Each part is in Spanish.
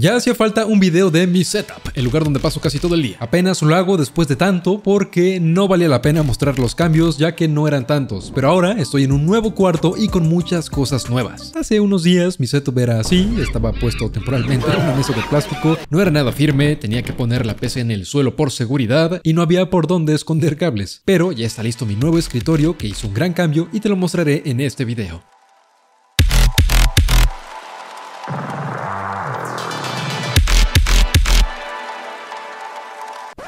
Ya hacía falta un video de mi setup, el lugar donde paso casi todo el día. Apenas lo hago después de tanto porque no valía la pena mostrar los cambios ya que no eran tantos. Pero ahora estoy en un nuevo cuarto y con muchas cosas nuevas. Hace unos días mi setup era así, estaba puesto temporalmente en una mesa de plástico, no era nada firme, tenía que poner la PC en el suelo por seguridad y no había por dónde esconder cables. Pero ya está listo mi nuevo escritorio que hizo un gran cambio y te lo mostraré en este video.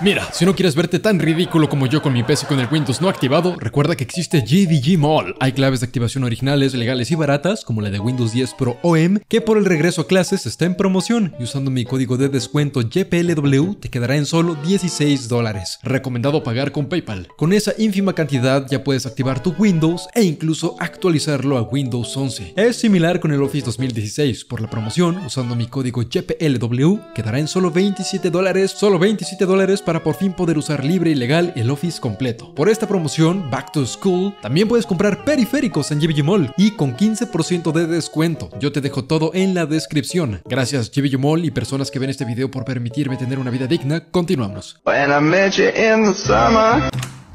Mira, si no quieres verte tan ridículo como yo con mi PC con el Windows no activado, recuerda que existe GDG Mall. Hay claves de activación originales, legales y baratas, como la de Windows 10 Pro OM, que por el regreso a clases está en promoción y usando mi código de descuento YPLW te quedará en solo 16 dólares. Recomendado pagar con PayPal. Con esa ínfima cantidad ya puedes activar tu Windows e incluso actualizarlo a Windows 11. Es similar con el Office 2016. Por la promoción, usando mi código YPLW, quedará en solo 27 dólares, solo 27 dólares por fin poder usar libre y legal el Office completo. Por esta promoción, Back to School, también puedes comprar periféricos en GBG Mall y con 15% de descuento. Yo te dejo todo en la descripción. Gracias GBG Mall y personas que ven este video por permitirme tener una vida digna. Continuamos.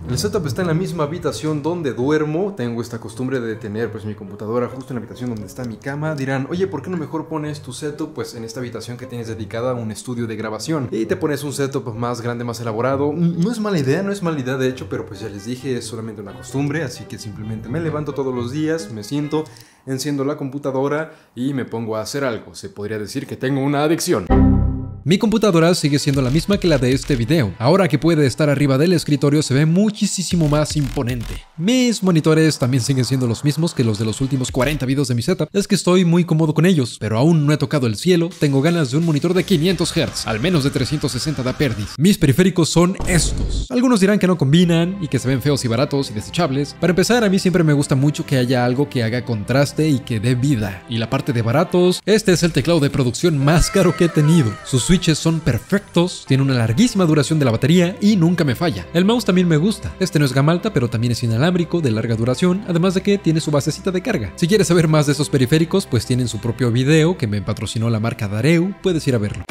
El setup está en la misma habitación donde duermo. Tengo esta costumbre de tener pues mi computadora justo en la habitación donde está mi cama. Dirán, oye, ¿por qué no mejor pones tu setup pues en esta habitación que tienes dedicada a un estudio de grabación? Y te pones un setup más grande, más elaborado. No es mala idea, no es mala idea de hecho, pero pues ya les dije, es solamente una costumbre. Así que simplemente me levanto todos los días, me siento, enciendo la computadora y me pongo a hacer algo. Se podría decir que tengo una adicción. Mi computadora sigue siendo la misma que la de este video. Ahora que puede estar arriba del escritorio se ve muchísimo más imponente. Mis monitores también siguen siendo los mismos que los de los últimos 40 videos de mi setup. Es que estoy muy cómodo con ellos, pero aún no he tocado el cielo. Tengo ganas de un monitor de 500 Hz, al menos de 360 da perdis. Mis periféricos son estos. Algunos dirán que no combinan y que se ven feos y baratos y desechables. Para empezar, a mí siempre me gusta mucho que haya algo que haga contraste y que dé vida. Y la parte de baratos, este es el teclado de producción más caro que he tenido. Son perfectos, tiene una larguísima duración de la batería y nunca me falla. El mouse también me gusta. Este no es gama alta, pero también es inalámbrico, de larga duración, además de que tiene su basecita de carga. Si quieres saber más de esos periféricos, pues tienen su propio video que me patrocinó la marca Dareu, puedes ir a verlo.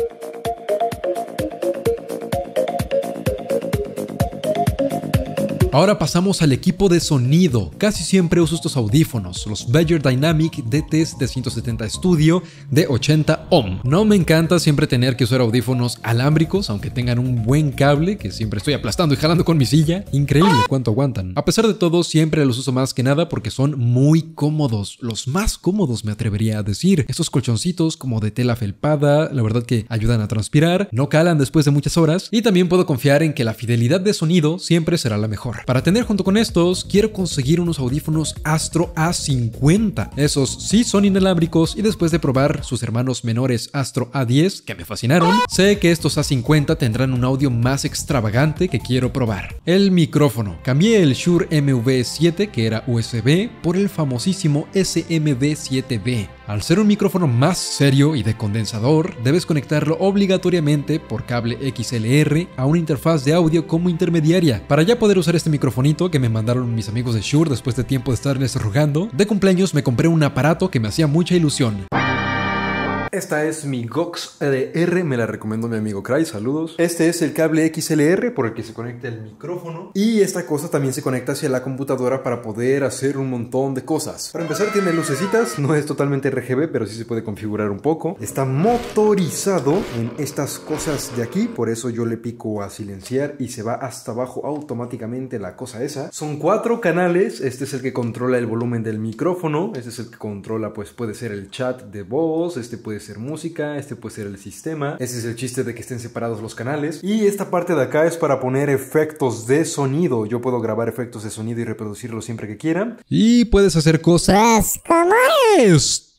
Ahora pasamos al equipo de sonido. Casi siempre uso estos audífonos, los Beyer Dynamic DT770 Studio de 80 ohm. No me encanta siempre tener que usar audífonos alámbricos, aunque tengan un buen cable que siempre estoy aplastando y jalando con mi silla. Increíble cuánto aguantan. A pesar de todo, siempre los uso más que nada porque son muy cómodos. Los más cómodos me atrevería a decir. Estos colchoncitos como de tela felpada, la verdad que ayudan a transpirar, no calan después de muchas horas y también puedo confiar en que la fidelidad de sonido siempre será la mejor. Para tener junto con estos, quiero conseguir unos audífonos Astro A50. Esos sí son inalámbricos y después de probar sus hermanos menores Astro A10, que me fascinaron, sé que estos A50 tendrán un audio más extravagante que quiero probar. El micrófono. Cambié el Shure MV7, que era USB, por el famosísimo SMD7B. Al ser un micrófono más serio y de condensador, debes conectarlo obligatoriamente por cable XLR a una interfaz de audio como intermediaria. Para ya poder usar este microfonito que me mandaron mis amigos de Shure después de tiempo de estarles rogando, de cumpleaños me compré un aparato que me hacía mucha ilusión. Esta es mi Gox EDR, me la recomendó mi amigo Cry, saludos. Este es el cable XLR por el que se conecta el micrófono. Y esta cosa también se conecta hacia la computadora para poder hacer un montón de cosas. Para empezar tiene lucecitas, no es totalmente RGB, pero sí se puede configurar un poco. Está motorizado en estas cosas de aquí, por eso yo le pico a silenciar y se va hasta abajo automáticamente la cosa esa. Son cuatro canales, este es el que controla el volumen del micrófono, este es el que controla pues puede ser el chat de voz, este puede ser música, este puede ser el sistema, ese es el chiste de que estén separados los canales. Y esta parte de acá es para poner efectos de sonido, yo puedo grabar efectos de sonido y reproducirlos siempre que quiera. Y puedes hacer cosas como.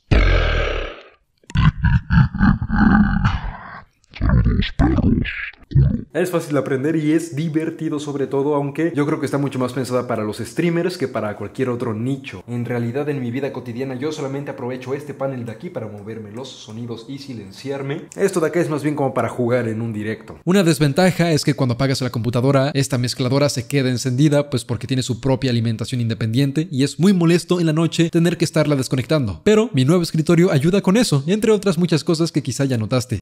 Es fácil de aprender y es divertido sobre todo, aunque yo creo que está mucho más pensada para los streamers que para cualquier otro nicho. En realidad en mi vida cotidiana yo solamente aprovecho este panel de aquí para moverme los sonidos y silenciarme. Esto de acá es más bien como para jugar en un directo. Una desventaja es que cuando apagas la computadora, esta mezcladora se queda encendida pues porque tiene su propia alimentación independiente y es muy molesto en la noche tener que estarla desconectando. Pero mi nuevo escritorio ayuda con eso, entre otras muchas cosas que quizá ya notaste.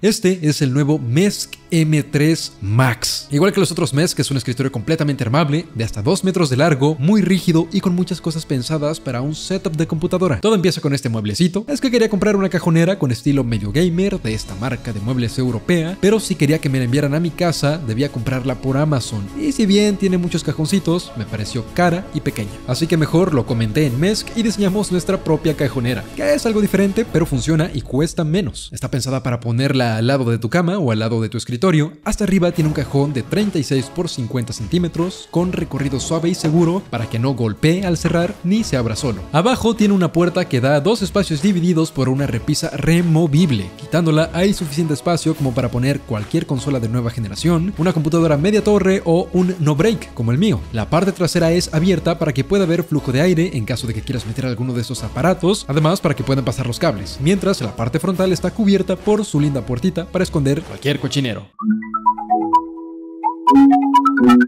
Este es el nuevo MESC M3 Max. Igual que los otros MESC, es un escritorio completamente armable, de hasta 2 metros de largo, muy rígido y con muchas cosas pensadas para un setup de computadora. Todo empieza con este mueblecito. Es que quería comprar una cajonera con estilo medio gamer de esta marca de muebles europea, pero si quería que me la enviaran a mi casa, debía comprarla por Amazon. Y si bien tiene muchos cajoncitos, me pareció cara y pequeña. Así que mejor lo comenté en MESC y diseñamos nuestra propia cajonera, que es algo diferente, pero funciona y cuesta menos. Está pensada para ponerla al lado de tu cama o al lado de tu escritorio. Hasta arriba tiene un cajón de 36 por 50 centímetros, con recorrido suave y seguro para que no golpee al cerrar ni se abra solo. Abajo tiene una puerta que da dos espacios divididos por una repisa removible. Quitándola hay suficiente espacio como para poner cualquier consola de nueva generación, una computadora media torre o un no break como el mío. La parte trasera es abierta para que pueda haber flujo de aire en caso de que quieras meter alguno de estos aparatos, además para que puedan pasar los cables, mientras la parte frontal está cubierta por su linda para esconder cualquier cochinero.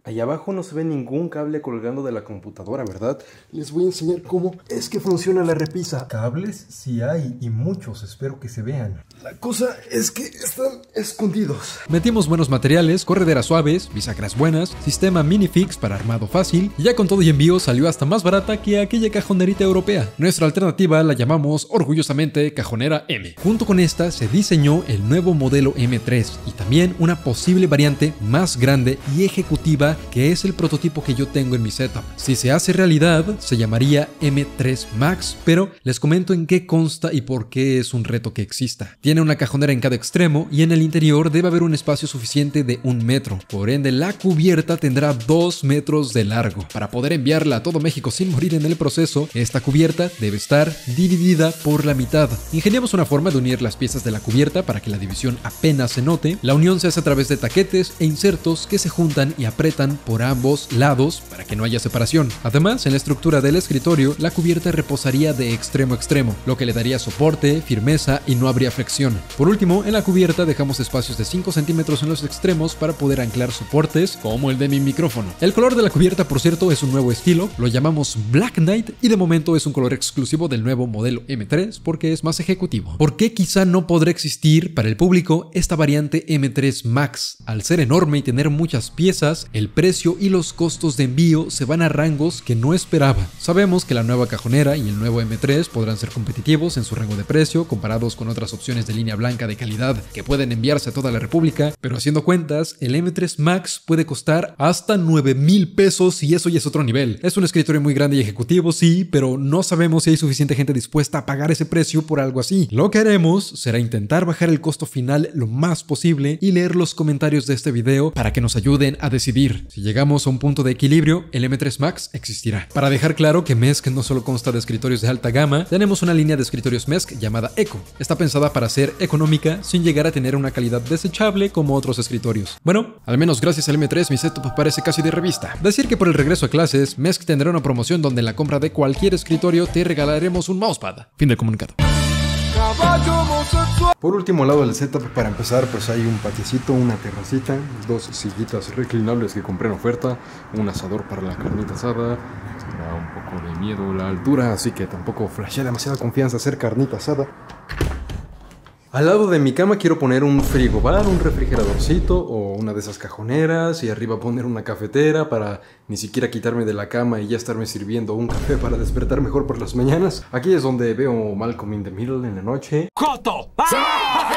Allá abajo no se ve ningún cable colgando de la computadora, ¿verdad? Les voy a enseñar cómo es que funciona la repisa. Cables sí hay y muchos, espero que se vean. La cosa es que están escondidos. Metimos buenos materiales, correderas suaves, bisagras buenas, sistema minifix para armado fácil, y ya con todo y envío salió hasta más barata que aquella cajonerita europea. Nuestra alternativa la llamamos orgullosamente cajonera M. Junto con esta se diseñó el nuevo modelo M3 y también una posible variante más grande y ejecutiva que es el prototipo que yo tengo en mi setup. Si se hace realidad, se llamaría M3 Max, pero les comento en qué consta y por qué es un reto que exista. Tiene una cajonera en cada extremo y en el interior debe haber un espacio suficiente de un metro. Por ende, la cubierta tendrá 2 metros de largo. Para poder enviarla a todo México sin morir en el proceso, esta cubierta debe estar dividida por la mitad. Ingeniamos una forma de unir las piezas de la cubierta para que la división apenas se note. La unión se hace a través de taquetes e insertos que se juntan y por ambos lados para que no haya separación. Además, en la estructura del escritorio, la cubierta reposaría de extremo a extremo, lo que le daría soporte, firmeza y no habría flexión. Por último, en la cubierta dejamos espacios de 5 centímetros en los extremos para poder anclar soportes, como el de mi micrófono. El color de la cubierta, por cierto, es un nuevo estilo, lo llamamos Black Knight y de momento es un color exclusivo del nuevo modelo M3 porque es más ejecutivo. ¿Por qué quizá no podrá existir para el público esta variante M3 Max? Al ser enorme y tener muchas piezas, el precio y los costos de envío se van a rangos que no esperaba. Sabemos que la nueva cajonera y el nuevo M3 podrán ser competitivos en su rango de precio comparados con otras opciones de línea blanca de calidad que pueden enviarse a toda la República, pero haciendo cuentas, el M3 Max puede costar hasta 9 mil pesos y eso ya es otro nivel. Es un escritorio muy grande y ejecutivo, sí, pero no sabemos si hay suficiente gente dispuesta a pagar ese precio por algo así. Lo que haremos será intentar bajar el costo final lo más posible y leer los comentarios de este video para que nos ayuden a decidir. Si llegamos a un punto de equilibrio, el M3 Max existirá. Para dejar claro que MESC no solo consta de escritorios de alta gama, tenemos una línea de escritorios MESC llamada Eco. Está pensada para ser económica sin llegar a tener una calidad desechable como otros escritorios. Bueno, al menos gracias al M3 mi setup parece casi de revista. Decir que por el regreso a clases, MESC tendrá una promoción donde en la compra de cualquier escritorio te regalaremos un mousepad. Fin del comunicado. Por último lado del setup, para empezar, pues hay un patiecito, una terracita, dos sillitas reclinables que compré en oferta, un asador para la carnita asada. Da un poco de miedo la altura, así que tampoco flashea demasiada confianza hacer carnita asada. Al lado de mi cama quiero poner un frigobar, un refrigeradorcito o una de esas cajoneras y arriba poner una cafetera para ni siquiera quitarme de la cama y ya estarme sirviendo un café para despertar mejor por las mañanas. Aquí es donde veo Malcolm in the Middle en la noche. ¡Coto!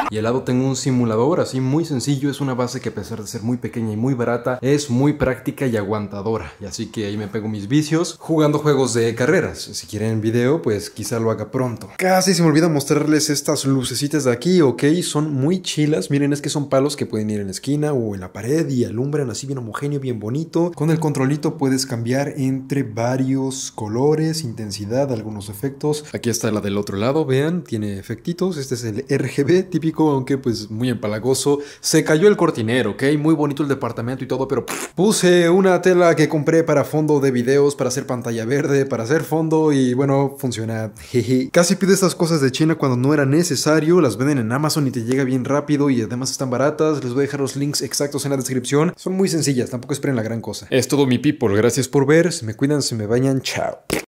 Y al lado tengo un simulador así muy sencillo, es una base que a pesar de ser muy pequeña y muy barata, es muy práctica y aguantadora. Y así que ahí me pego mis vicios jugando juegos de carreras. Si quieren video, pues quizá lo haga pronto. Casi se me olvida mostrarles estas lucecitas de aquí, ok, son muy chilas. Miren, es que son palos que pueden ir en la esquina o en la pared y alumbran así bien homogéneo, bien bonito. Con el controlito puedes cambiar entre varios colores, intensidad, algunos efectos. Aquí está la del otro lado, vean, tiene efectitos. Este es el RGB típico, aunque pues muy empalagoso. Se cayó el cortinero, ok, muy bonito el departamento y todo, pero puse una tela que compré para fondo de videos, para hacer pantalla verde, para hacer fondo y bueno, funciona. Jeje. Casi pido estas cosas de China cuando no era necesario, las venden en Amazon y te llega bien rápido y además están baratas. Les voy a dejar los links exactos en la descripción. Son muy sencillas, tampoco esperen la gran cosa. Es todo mi people, gracias por ver, se me cuidan, se me bañan, chao.